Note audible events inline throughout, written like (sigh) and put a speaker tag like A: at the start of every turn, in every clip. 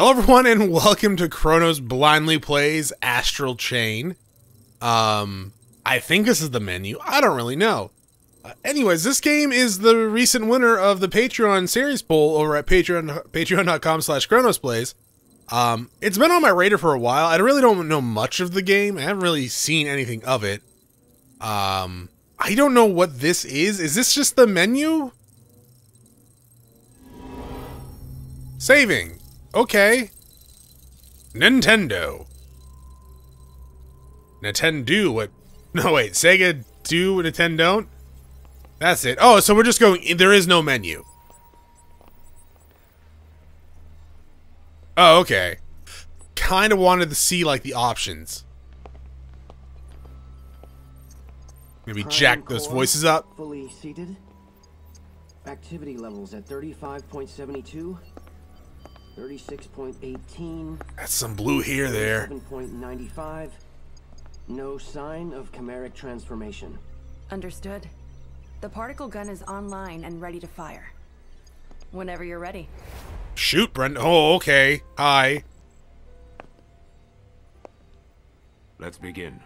A: Hello, everyone, and welcome to Chronos Blindly Plays Astral Chain. Um, I think this is the menu. I don't really know. Uh, anyways, this game is the recent winner of the Patreon series poll over at Patreon patreon.com slash chronosplays. Um, it's been on my radar for a while. I really don't know much of the game. I haven't really seen anything of it. Um, I don't know what this is. Is this just the menu? Saving. Okay. Nintendo. Nintendo. What? (laughs) No, wait. Sega do, Nintendo don't? That's it. Oh, so we're just going... There is no menu. Oh, okay. Kind of wanted to see, like, the options. Maybe
B: Prime
A: jack those voices up.
B: Fully seated. Activity levels at 35.72, 36.18,
A: That's some blue here there.
B: 7.95. No sign of chimeric transformation.
C: Understood. The particle gun is online and ready to fire. Whenever you're ready.
A: Shoot, Brenda. Oh, okay. Hi.
D: Let's begin.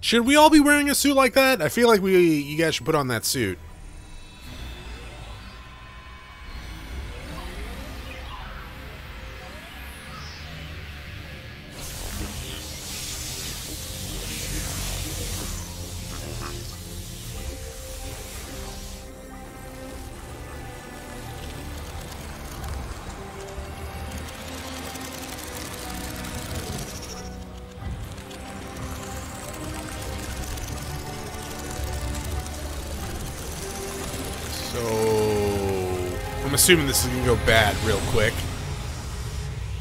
A: Should we all be wearing a suit like that? I feel like we you guys should put on that suit. Assuming this is gonna go bad real quick.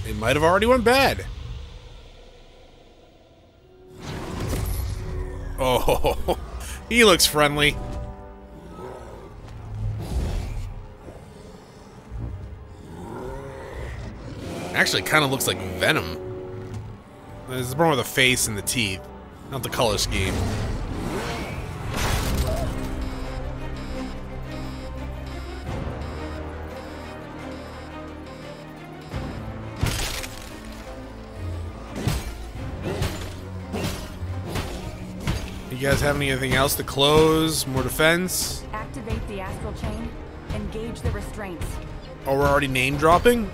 A: It might have already went bad. Oh, (laughs) he looks friendly. Actually, kind of looks like Venom. There's the problem with the face and the teeth, not the color scheme. Have anything else to close? More defense?
C: Activate the astral chain. Engage the restraints.
A: Oh, we're already name dropping?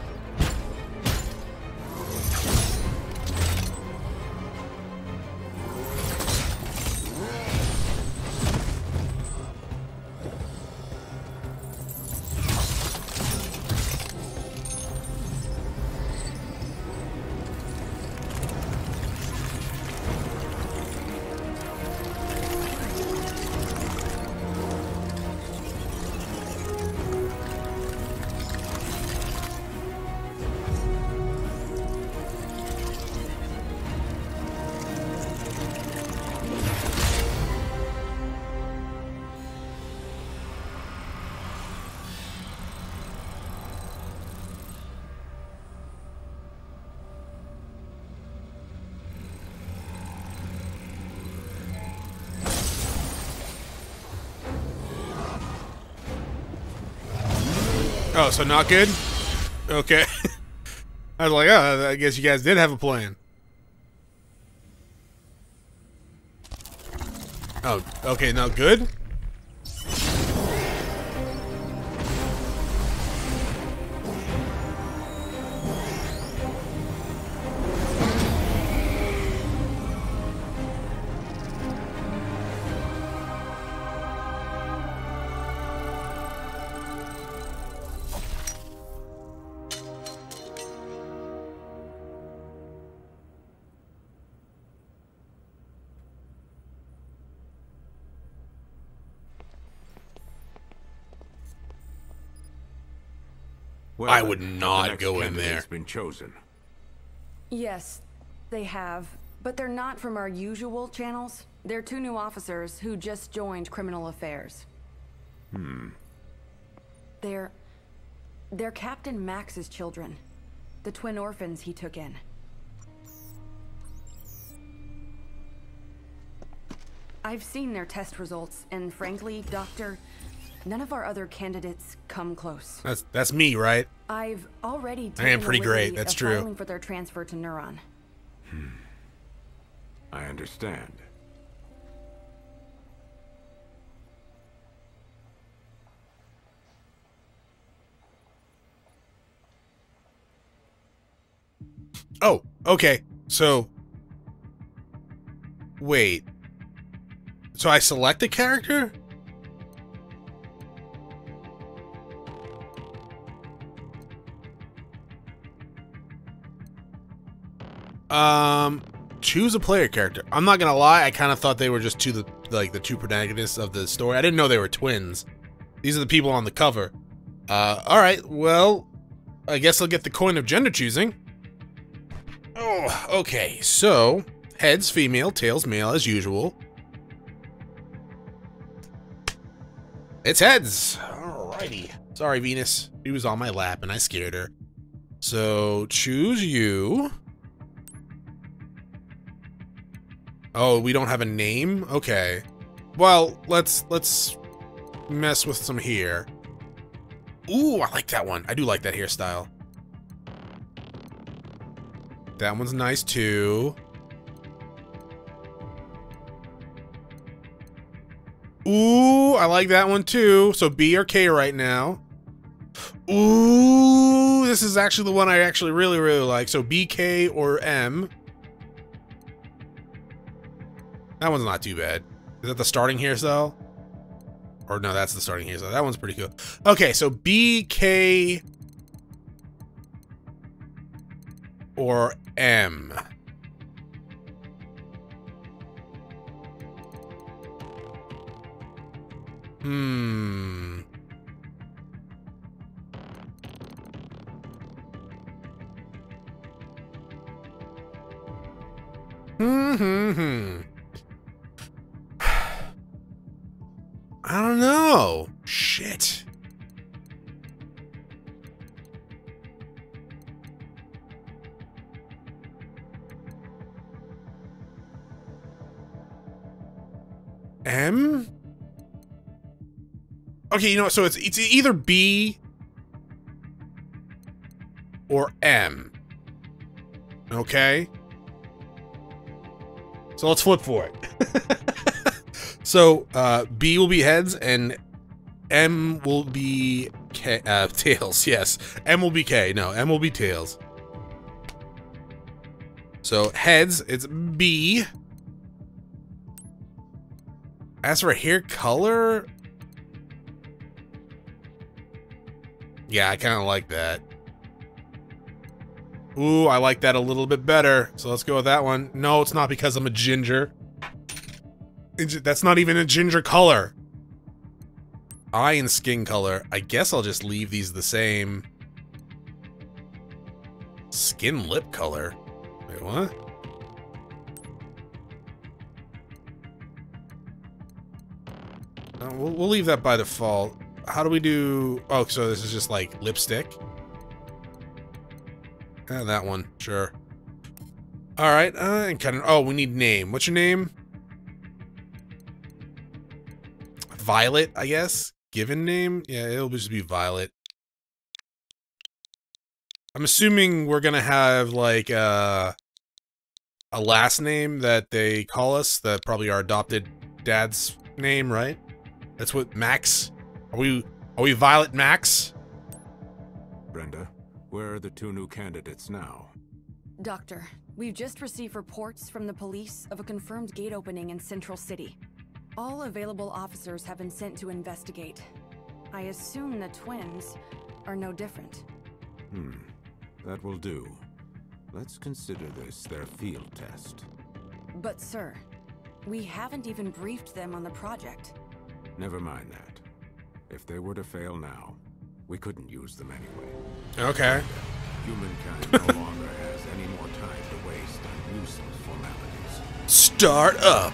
A: Oh, so not good? Okay. (laughs) I was like, oh, I guess you guys did have a plan. Oh, okay, now good? I would not go in
D: candidate's
A: there.
D: Been chosen.
C: Yes, they have. But they're not from our usual channels. They're two new officers who just joined Criminal Affairs. Hmm. They're... They're Captain Max's children. The twin orphans he took in. I've seen their test results, and frankly, Doctor, None of our other candidates come close.
A: That's that's me, right?
C: I've already
A: I am pretty great,
C: liberty
A: that's
C: of
A: true.
C: filing for their transfer to Neuron. Hmm.
D: I understand.
A: Oh, okay. So wait. So I select a character? Um choose a player character. I'm not gonna lie, I kind of thought they were just two the like the two protagonists of the story. I didn't know they were twins. These are the people on the cover. Uh, all right. Well, I guess I'll get the coin of gender choosing. Oh, okay. So heads female, tails male as usual. It's heads. Alrighty. Sorry, Venus. She was on my lap and I scared her. So choose you. Oh, we don't have a name? Okay. Well, let's let's mess with some here. Ooh, I like that one. I do like that hairstyle. That one's nice too. Ooh, I like that one too. So B or K right now. Ooh, this is actually the one I actually really, really like. So B, K, or M. That one's not too bad. Is that the starting hairstyle? Or no, that's the starting hairstyle. That one's pretty cool. Okay, so B, K, or M. Hmm. Hmm. Hmm. I don't know. Shit. M? Okay, you know what? So it's it's either B or M. Okay? So let's flip for it. So uh, B will be heads and M will be K, uh, (laughs) tails. Yes, M will be K. No, M will be tails. So heads, it's B. As for hair color, yeah, I kind of like that. Ooh, I like that a little bit better. So let's go with that one. No, it's not because I'm a ginger. That's not even a ginger color. Eye and skin color. I guess I'll just leave these the same. Skin lip color. Wait, what? Uh, we'll, we'll leave that by default. How do we do... Oh, so this is just like lipstick? Eh, that one, sure. All right, uh, and kind of. Oh, we need name. What's your name? Violet, I guess. Given name, yeah, it'll just be Violet. I'm assuming we're gonna have like uh, a last name that they call us. That probably our adopted dad's name, right? That's what Max. Are we? Are we Violet Max?
D: Brenda, where are the two new candidates now?
C: Doctor, we've just received reports from the police of a confirmed gate opening in Central City. All available officers have been sent to investigate. I assume the twins are no different.
D: Hmm, that will do. Let's consider this their field test.
C: But, sir, we haven't even briefed them on the project.
D: Never mind that. If they were to fail now, we couldn't use them anyway.
A: Okay.
D: Humankind (laughs) no longer has any more time to waste on useless formalities.
A: Start up.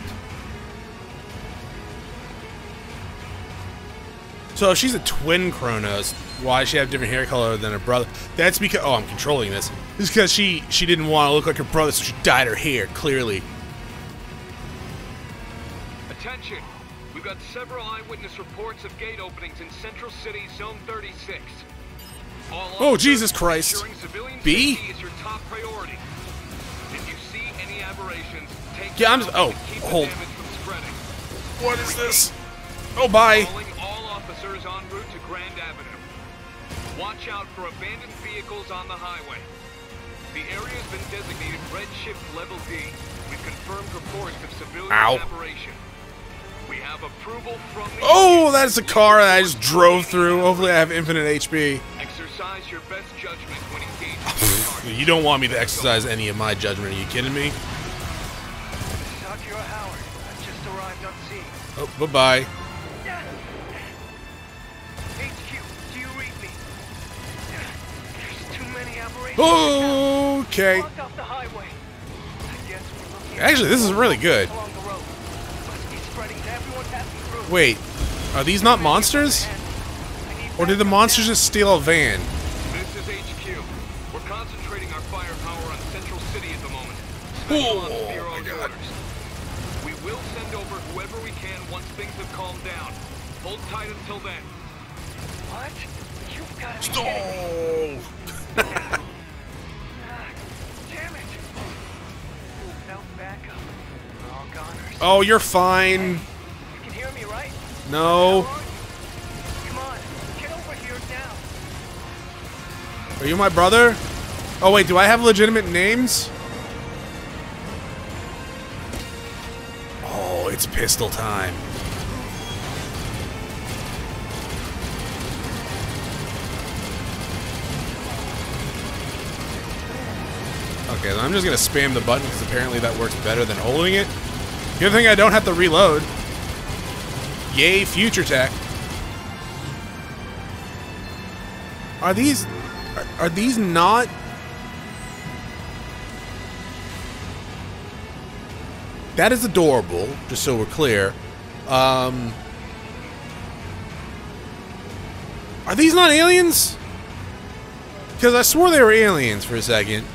A: So if she's a twin Chronos, why does she have different hair color than her brother? That's because oh, I'm controlling this. Is because she she didn't want to look like her brother, so she dyed her hair. Clearly.
E: Attention! We've got several eyewitness reports of gate openings in Central City, Zone 36. All
A: Oh, Jesus Christ. B?
E: is your top priority. If you see any aberrations, take
A: Yeah, I'm just- oh, hold.
E: the damage from spreading.
A: What is this? Oh, bye.
E: Officers en route to Grand Avenue. Watch out for abandoned vehicles on the highway. The area has been designated Red Shift Level D with confirmed reports of civilian
A: Ow.
E: We have approval from the
A: Oh, that's a car that I just drove through. Hopefully, I have infinite HP.
E: Exercise your best judgment when engaged with the (laughs) target.
A: You don't want me to exercise any of my judgment. Are you kidding me?
F: Sergio Howard, I've just arrived on scene.
A: Oh, bye
F: looking
A: Actually, this is really good.
F: along the road. Must be spreading to everyone passing through.
A: Wait, are these not monsters? Or did the monsters just steal a van?
E: This is HQ. We're concentrating our firepower on Central City at the moment.
A: Oh, my God.
E: orders. We will send over whoever we can once things have calmed down. Hold tight until then.
F: What? You've got to be kidding me. (laughs)
A: Oh, you're fine.
F: You me, right?
A: No.
F: On.
A: Are you my brother? Oh, wait, do I have legitimate names? Oh, it's pistol time. Okay, I'm just gonna spam the button because apparently that works better than holding it. Other thing, I don't have to reload. Yay, future tech. Are these are, are these not That is adorable, just so we're clear. Um Are these not aliens? Cuz I swore they were aliens for a second.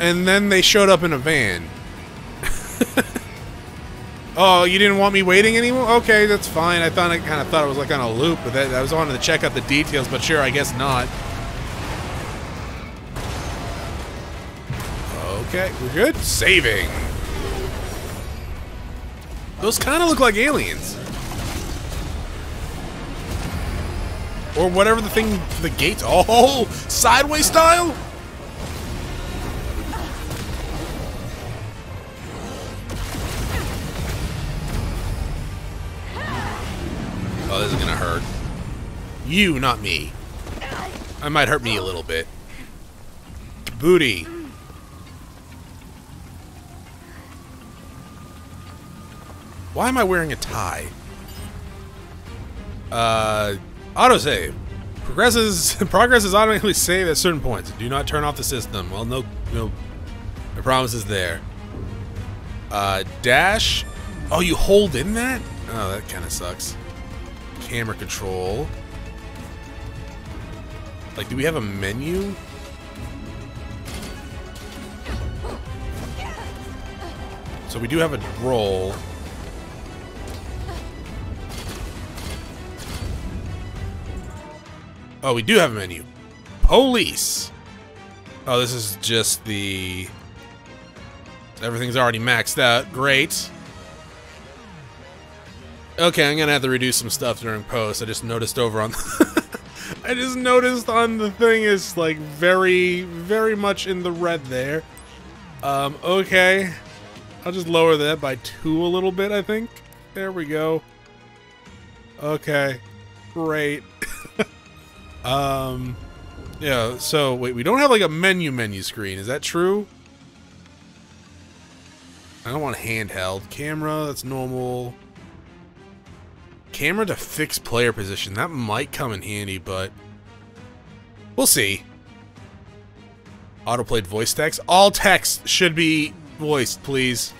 A: And then they showed up in a van. (laughs) Oh, you didn't want me waiting anymore? Okay, that's fine. I thought I kind of thought it was like on a loop, but that, I was wanting to check out the details. But sure, I guess not. Okay, we're good. Saving. Those kind of look like aliens, or whatever the thing, the gates. (laughs) Oh, sideways style. This is gonna hurt. You, not me. I might hurt me a little bit. Booty. Why am I wearing a tie? Uh, autosave. Progresses (laughs) progress is automatically saved at certain points. Do not turn off the system. Well, no, no. The promise is there. Uh, dash. Oh, you hold in that? Oh, that kind of sucks. Camera control. Like, do we have a menu? So we do have a roll. Oh, we do have a menu. Police. Oh, this is just the... Everything's already maxed out. Great. Okay, I'm gonna have to reduce some stuff during post. I just noticed over on... (laughs) I just noticed on the thing is like very, very much in the red there. Um, okay. I'll just lower that by two a little bit, I think. There we go. Okay. Great. (laughs) um, yeah, so wait, we don't have like a menu menu screen. Is that true? I don't want handheld. Camera, that's normal. Camera to fix player position. That might come in handy, but we'll see. Autoplayed voice text. All text should be voiced, please.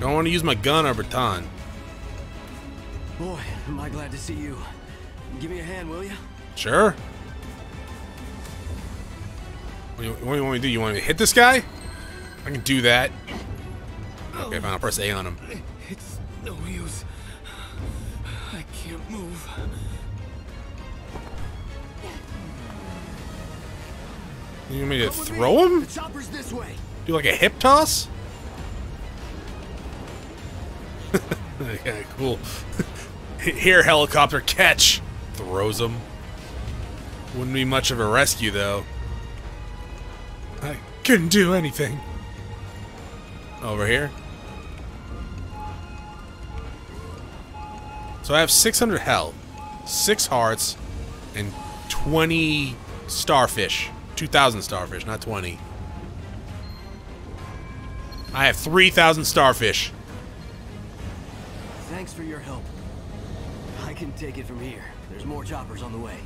A: Don't want to use my gun or baton.
B: Boy, am I glad to see you. Give me a hand, will you?
A: Sure. What do, you, what do you want me to do? You want me to hit this guy? I can do that. Okay, fine. I'll press A on him.
B: It's no use. I can't move.
A: You want me to throw him?
B: The chopper's this way.
A: Do like a hip toss? (laughs) okay, cool. (laughs) Here, helicopter, catch! Throws him. Wouldn't be much of a rescue, though. I couldn't do anything. Over here. So I have 600 health, 6 hearts, and 20 starfish. 2,000 starfish, not 20. I have 3,000 starfish.
B: Thanks for your help. I can take it from here. There's more choppers on the way.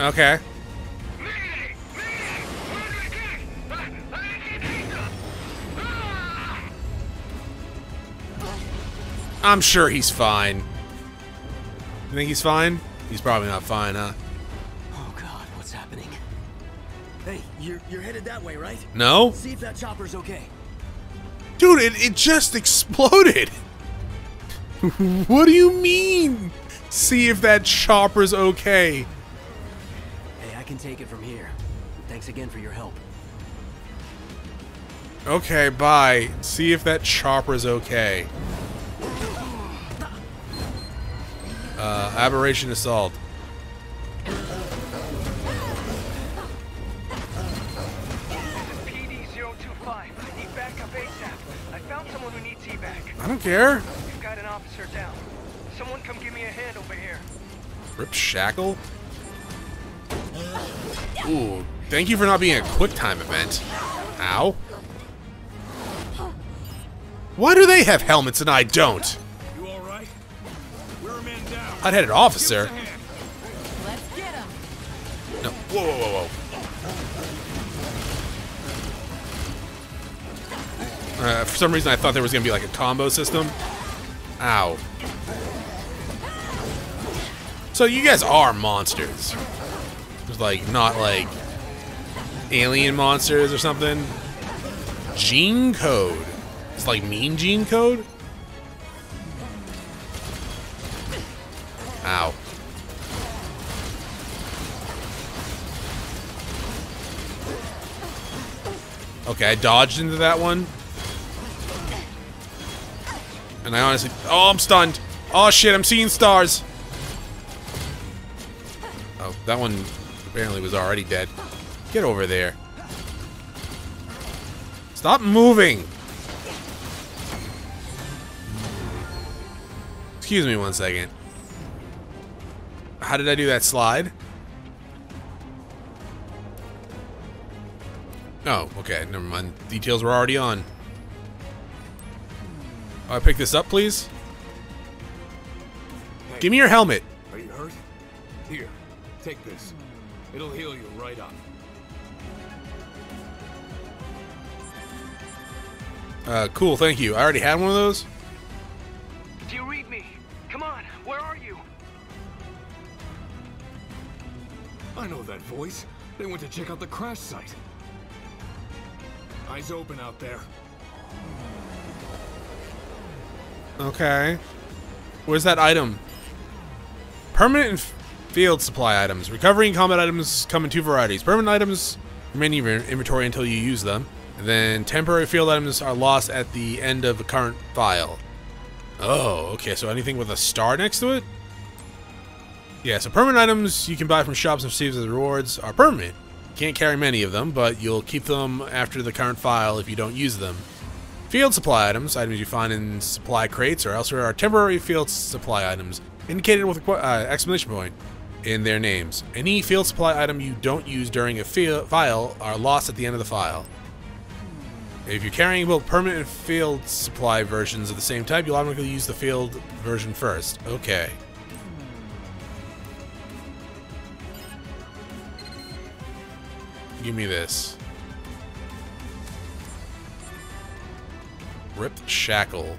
A: Okay.
F: Mayday! Mayday! Where's the kid? I, I can't see them!
A: I'm sure he's fine. You think he's fine? He's probably not fine, huh?
B: Oh god, what's happening? Hey, you're you're headed that way, right?
A: No?
B: See if that chopper's okay.
A: Dude, it, it just exploded. (laughs) what do you mean? See if that chopper's okay.
B: Hey, I can take it from here. Thanks again for your help.
A: Okay, bye. See if that chopper's okay. Uh, aberration assault.
F: PD-025. I need backup ASAP. I found someone who needs evac.
A: I don't care.
F: We've got an officer down. Someone come give me a hand over here.
A: Rip shackle. Ooh, thank you for not being a quick time event. Ow. Why do they have helmets and I don't?
D: Man down.
A: Hot-headed officer. No. Whoa, whoa, whoa. Uh, for some reason, I thought there was gonna be like a combo system. Ow. So you guys are monsters. There's like not like alien monsters or something. Gene code. It's like mean gene code. Ow. Okay, I dodged into that one. And I honestly... Oh, I'm stunned. Oh, shit, I'm seeing stars. Oh, that one apparently was already dead. Get over there. Stop moving. Excuse me one second. How did I do that slide? Oh, okay, never mind. Details were already on. Oh, I pick this up, please? Give me your helmet.
D: Are you hurt? Here, take this. It'll heal you right up.
A: Uh, cool, thank you. I already had one of those.
D: I know that voice. They went to check out the crash site. Eyes open out there.
A: Okay. Where's that item? Permanent field supply items. Recovery and combat items come in two varieties. Permanent items remain in your inventory until you use them. And then temporary field items are lost at the end of a current file. Oh, okay. So anything with a star next to it? Yeah, so permanent items you can buy from shops and receive as rewards are permanent. You can't carry many of them, but you'll keep them after the current file if you don't use them. Field supply items, items you find in supply crates or elsewhere, are temporary field supply items, indicated with a qu- uh, exclamation point in their names. Any field supply item you don't use during a file are lost at the end of the file. If you're carrying both permanent and field supply versions of the same type, you'll automatically use the field version first. Okay. Give me this. Ripped shackle.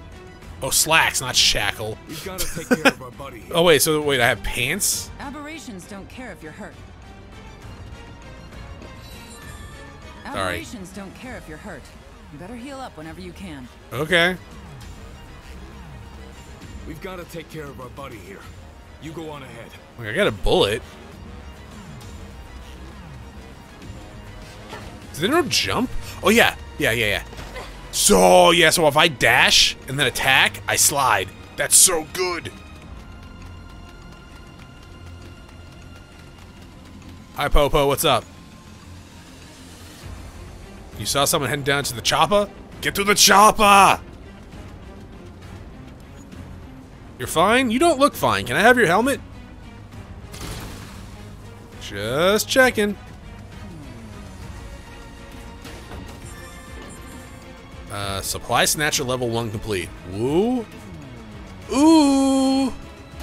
A: Oh, slacks, not shackle.
D: We gotta take care of our buddy. (laughs) here.
A: Oh wait, so wait, I have pants?
G: Aberrations don't care if you're hurt.
A: right.
G: Aberrations don't care if you're hurt. Better heal up whenever you can.
A: Okay.
H: We've got to take care of our buddy here. You go on ahead.
A: Like, I got a bullet. There no jump? Oh yeah, yeah, yeah, yeah. So yeah, so if I dash and then attack, I slide. That's so good. Hi Popo, what's up? You saw someone heading down to the chopper? Get to the chopper! You're fine? You don't look fine. Can I have your helmet? Just checking. Uh, supply snatcher level 1 complete. Woo. Ooh.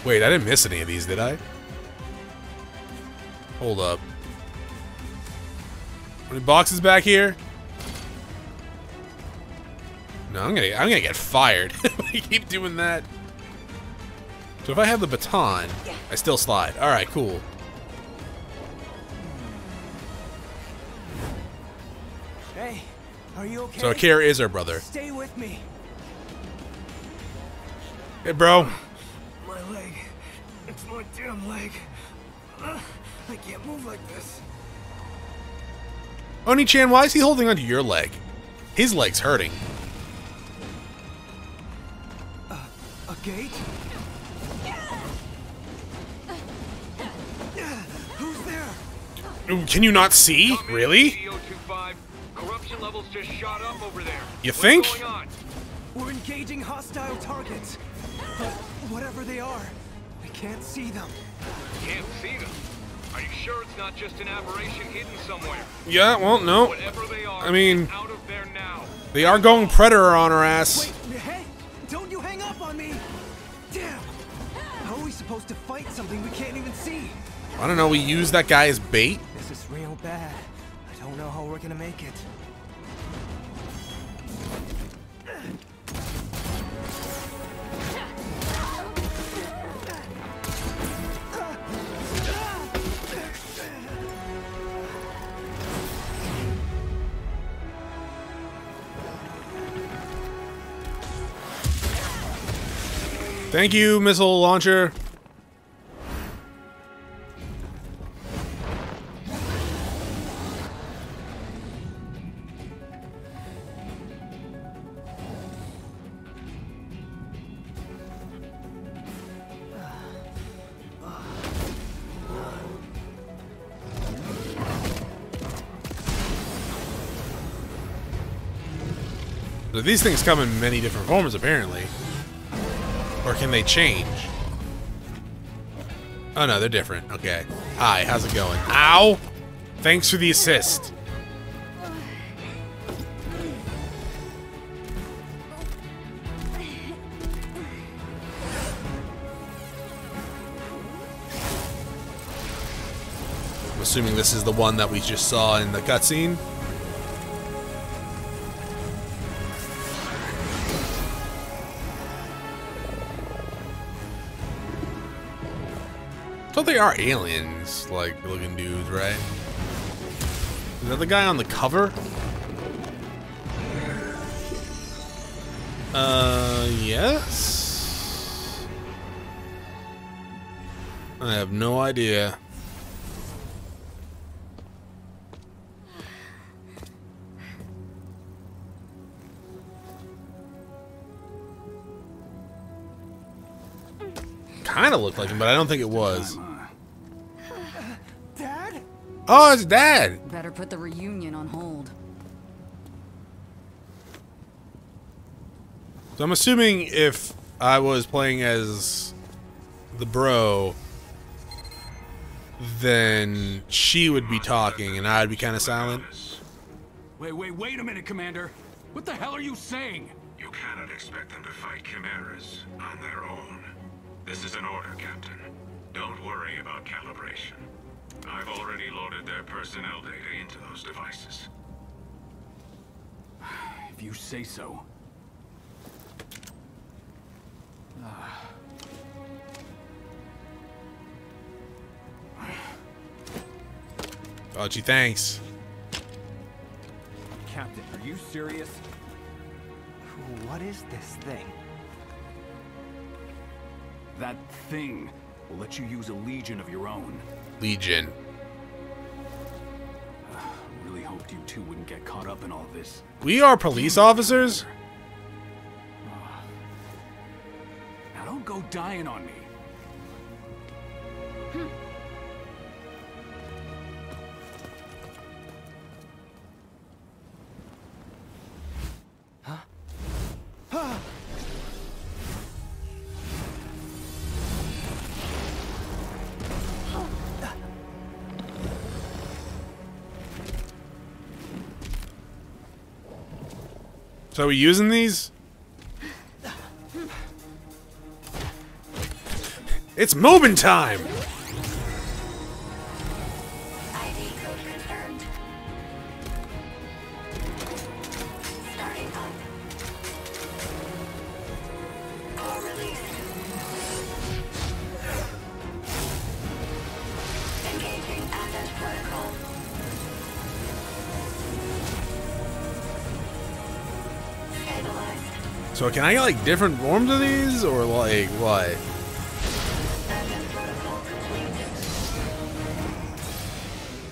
A: Wait, I didn't miss any of these, did I? Hold up. Any boxes back here? No, I'm gonna I'm gonna get fired (laughs) if I keep doing that. So if I have the baton, I still slide. All right, cool.
B: Hey, are you okay?
A: So Akira is her brother.
B: Stay with me.
A: Hey, bro.
B: My leg. It's my damn leg. Ugh, I can't move like this.
A: Oni-chan, why is he holding onto your leg? His leg's hurting.
B: Uh, a gate? Who's there?
A: Can you not see? Really?
E: CO25, corruption levels just shot up over there.
A: You
E: What's
A: think?
B: We're engaging hostile targets. But whatever they are, I can't see them.
E: Can't see them. Are you sure it's not just an aberration hidden somewhere?
A: Yeah, well, no.
E: Whatever they are,
A: I mean-
E: out of there now.
A: They are going Predator on our ass.
B: Wait, hey! Don't you hang up on me! Damn! How are we supposed to fight something we can't even see?
A: I don't know, we use that guy as bait?
B: This is real bad. I don't know how we're gonna make it.
A: Thank you, missile launcher. So these things come in many different forms, apparently. Or can they change? Oh no, they're different. Okay. Hi, how's it going? Ow! Thanks for the assist. I'm assuming this is the one that we just saw in the cutscene. So they are aliens, like looking dudes, right? Is that the guy on the cover? Uh, yes. I have no idea. Kind of looked like him, but I don't think it was.
B: Dad?
A: Oh, it's Dad.
G: Better put the reunion on hold.
A: So I'm assuming if I was playing as the bro, then she would be talking and I'd be kind of silent.
H: Wait, wait, wait a minute, Commander. What the hell are you saying?
D: You cannot expect them to fight chimeras on their own. This is an order, Captain. Don't worry about calibration. I've already loaded their personnel data into those devices. (sighs)
H: If you say so. (sighs)
A: Oh, gee, thanks.
H: Captain, are you serious?
B: What is this thing?
H: That thing will let you use a legion of your own.
A: Legion.
H: I (sighs) really hoped you two wouldn't get caught up in all this.
A: We are police officers? (sighs)
H: Now don't go dying on me.
A: So are we using these? It's moving time! So can I get like different forms of these? Or like what?
I: Advent protocol complete.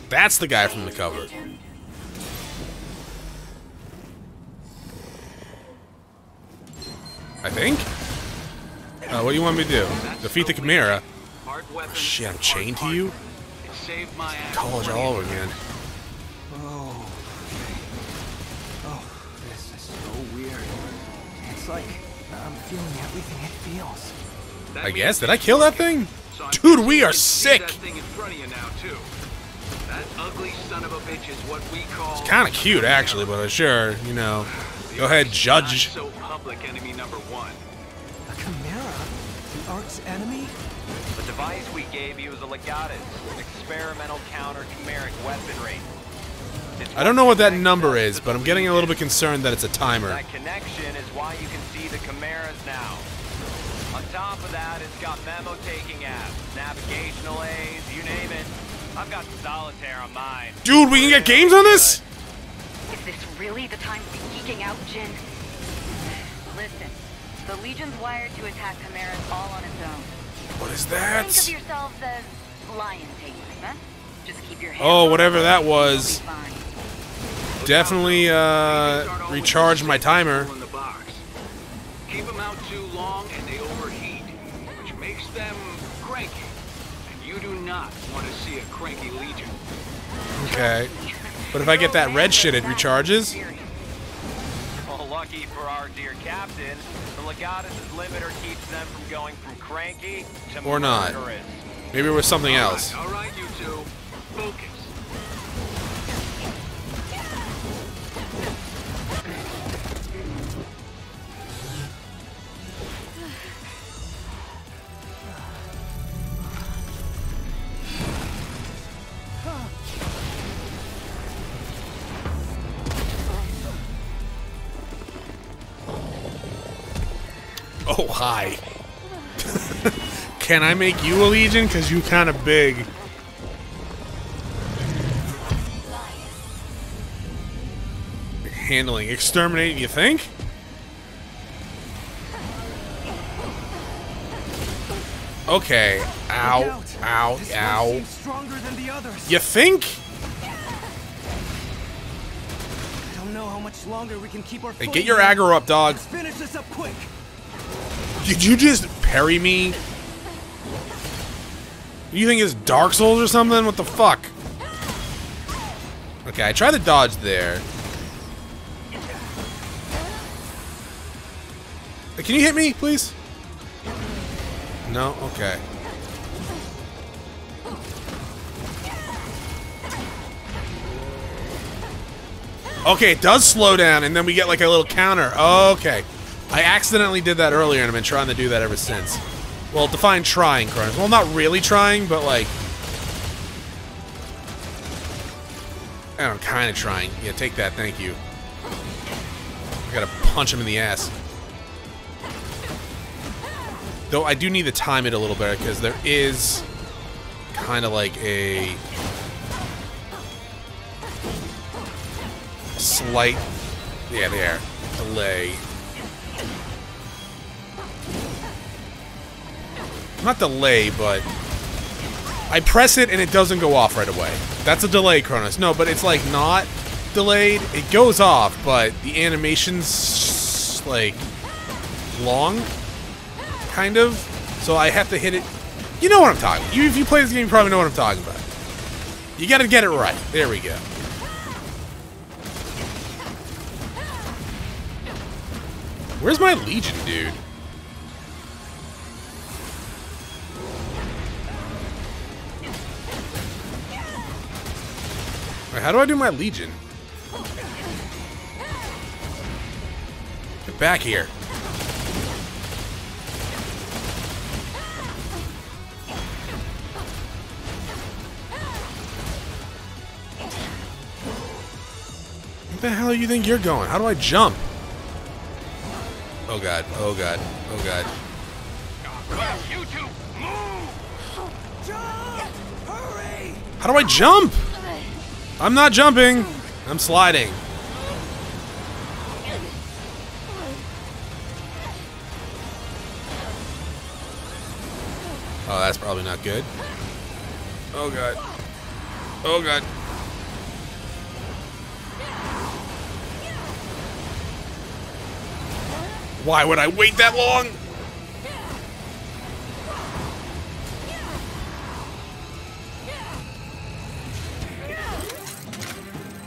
A: That's the guy from the cover. I think? Uh, what do you want me to do? Defeat the Chimera?
E: Weapons,
A: Shit, I'm chained to you?
E: hardware. It saved my ass
A: College all over again.
B: Like I'm feeling everything it feels.
E: That
A: I guess. Did I kill that thing?
E: So
A: Dude, we are sick!
E: That thing in front of you now too. That ugly son of a bitch is what we call.
A: Kind of cute, actually, but sure, you know. Go ahead, judge.
E: Not so public enemy number one.
B: A chimera? The Ark's enemy?
J: The device we gave you is a Legatus, an experimental counter-chimeric weaponry. It's
A: I don't know what that number is, but I'm getting a little bit concerned that it's a timer.
J: That connection is why you can see the chimeras now. On top of that, it's got memo-taking apps, navigational aids, you name it. I've got solitaire on mine.
A: Dude, we can get games on this?
I: Is this really the time to be geeking out, Jin?
G: Listen, the Legion's wired to attack Chimeras all on its own.
A: What is
I: Think of
A: that?
I: yourselves as lion tamers, huh? Just keep your hands
A: Oh, whatever
I: them,
A: that
I: you'll
A: was.
I: be fine.
A: Definitely, uh, recharged my timer.
E: In the box. Keep them out too long and they overheat, which makes them cranky. And you do not want to see a cranky legion.
A: Okay. But if I get that red shit, it recharges?
J: Well, lucky for our dear captain, the Legatus' limiter keeps them from going from cranky to
A: Or not.
J: murderous.
A: Maybe it was something else.
E: All right, you two. Focus.
A: Oh, hi. (laughs) Can I make you a legion? Because you kind of big. Handling. Exterminate, you think? Okay.
B: Look
A: Ow.
B: out.
A: Ow. Ow.
B: stronger than the others.
A: You think?
B: I don't know how much longer we can keep our
A: Hey, get your aggro up, dog.
B: Let's finish this up quick.
A: Did you just parry me? You think it's Dark Souls or something? What the fuck? Okay, I tried to dodge there. Can you hit me, please? No? Okay. Okay, it does slow down, and then we get like a little counter. Okay. I accidentally did that earlier, and I've been trying to do that ever since. Well, define trying, Chronos. Well, not really trying, but like... I don't kind of trying. Yeah, take that, thank you. I gotta punch him in the ass. Though I do need to time it a little better, because there is kind of like a... slight... Yeah, there. Delay. Not delay, but I press it and it doesn't go off right away. That's a delay, Chronos. No, but it's like not delayed. It goes off, but the animation's like long, kind of. So I have to hit it. You know what I'm talking. You, if you play this game, you probably know what I'm talking about. You got to get it right. There we go. Where's my Legion, dude? How do I do my Legion? Get back here. What the hell do you think you're going? How do I jump? Oh god, oh god, oh god.
B: You two, move!
A: How do I jump? I'm not jumping. I'm sliding. Oh, that's probably not good. Oh god. Oh god. Why would I wait that long?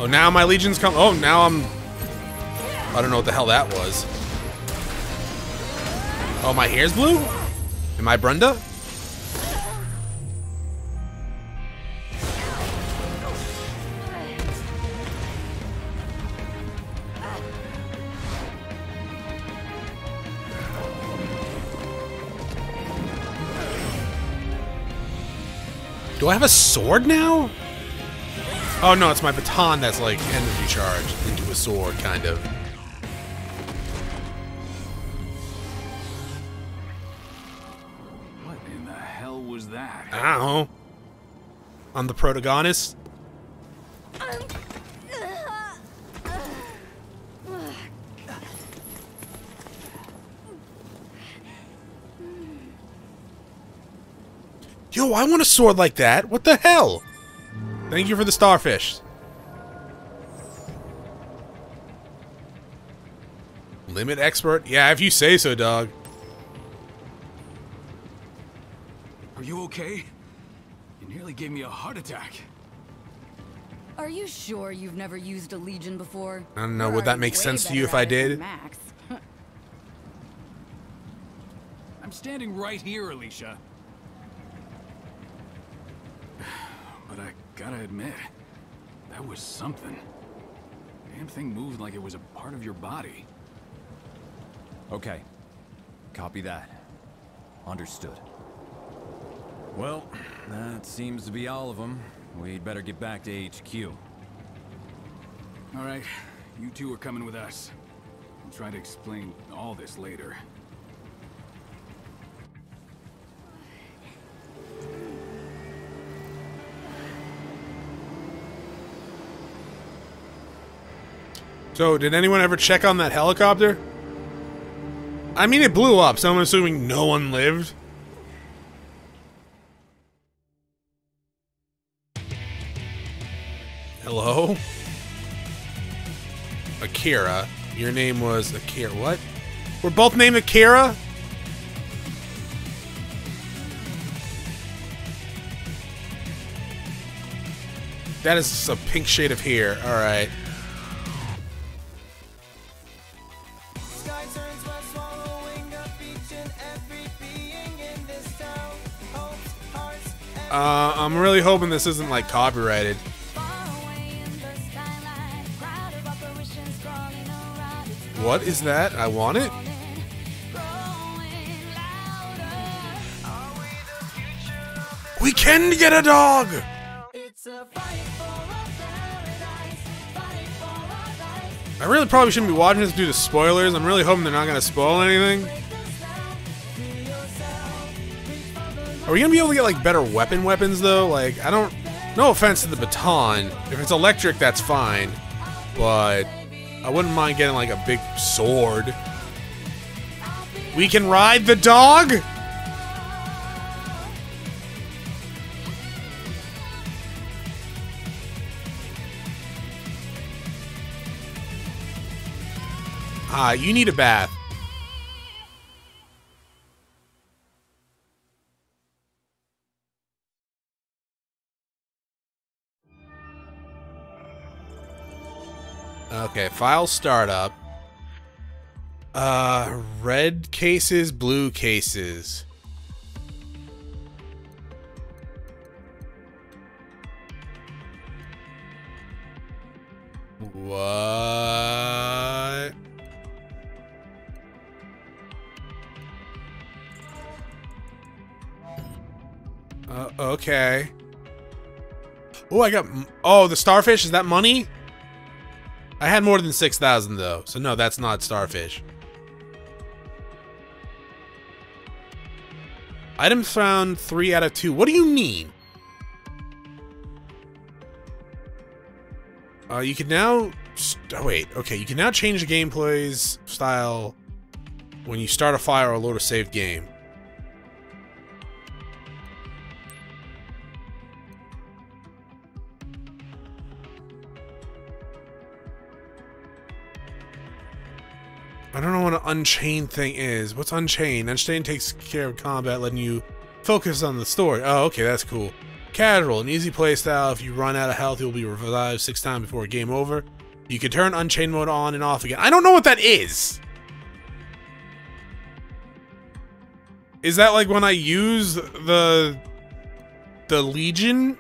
A: Oh, now my legions come. Oh, now I'm. I don't know what the hell that was. Oh, my hair's blue? Am I Brenda? Do I have a sword now? Oh no, it's my baton that's like energy charged into a sword, kind of.
E: What in the hell was that?
A: I don't know. I'm the protagonist. Yo, I want a sword like that. What the hell? Thank you for the starfish. Limit expert? Yeah, if you say so, dog.
E: Are you okay? You nearly gave me a heart attack.
G: Are you sure you've never used a Legion before?
A: I don't know. Would that make sense to you if I
G: at it than
A: did?
G: Max. (laughs)
E: I'm standing right here, Alicia. But I gotta admit, that was something. Damn thing moved like it was a part of your body.
H: Okay. Copy that. Understood. Well, that seems to be all of them. We'd better get back to HQ.
E: All right, you two are coming with us. I'll try to explain all this later.
A: So, did anyone ever check on that helicopter? I mean, it blew up, so I'm assuming no one lived. Hello? Akira. Your name was Akira. What? We're both named Akira? That is a pink shade of hair. Alright. Uh, I'm really hoping this isn't like copyrighted. What is that? I want it? We can get a dog! I really probably shouldn't be watching this due to spoilers. I'm really hoping they're not to spoil anything. Are we gonna be able to get like better weapon weapons though? Like I don't. No offense to the baton. If it's electric, that's fine. But I wouldn't mind getting like a big sword. We can ride the dog. Ah, uh, you need a bath. Okay, file startup. Uh, red cases, blue cases. What? Uh, okay. Oh, I got. Oh, the starfish is that money? I had more than six thousand though, so no, that's not starfish. Items found three out of two. What do you mean? Uh, you can now. Oh, wait. Okay, you can now change the gameplay's style when you start a file or load a saved game. Unchained thing is. What's unchained? Unchained takes care of combat, letting you focus on the story. Oh, okay, that's cool. Casual, an easy playstyle. If you run out of health, you'll be revived six times before game over. You can turn Unchained mode on and off again. I don't know what that is. Is that like when I use the the Legion?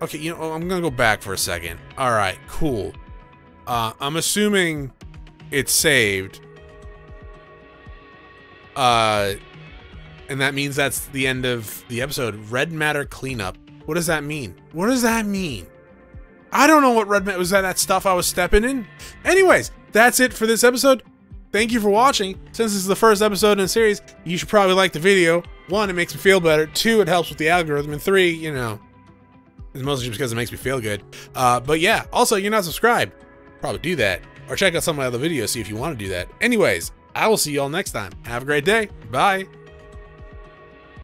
A: Okay, you know, I'm gonna go back for a second. All right, cool. Uh, I'm assuming it's saved. Uh, and that means that's the end of the episode. Red matter cleanup. What does that mean? What does that mean? I don't know what red matter was. That that stuff I was stepping in. Anyways, that's it for this episode. Thank you for watching. Since this is the first episode in the series, you should probably like the video. One, it makes me feel better. Two, it helps with the algorithm. And three, you know, it's mostly just because it makes me feel good. Uh, but yeah, also, you're not subscribed. Probably do that. Or check out some of my other videos, see if you want to do that. Anyways, I will see you all next time. Have a great day. Bye.